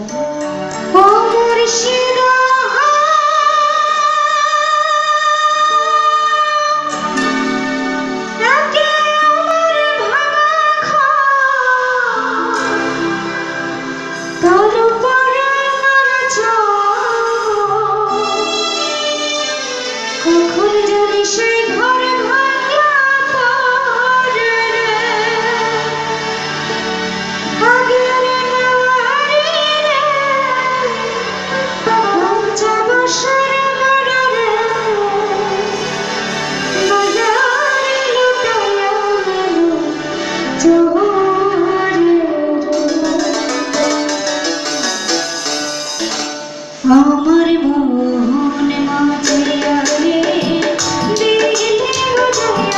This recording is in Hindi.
Música मोहन माचरिया रे दिल बजाए